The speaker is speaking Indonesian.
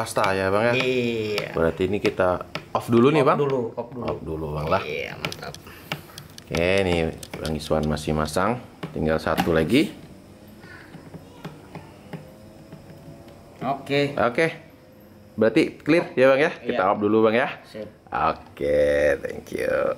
pasta ya bang ya. Iya. Berarti ini kita off dulu nih bang. dulu, off dulu. Off dulu bang lah. Iya, mantap. Oke, nih Bang Iswan masih masang. Tinggal satu lagi. Oke. Oke. Berarti clear ya bang ya? Kita Iya. off dulu bang ya. Sip. Oke, thank you.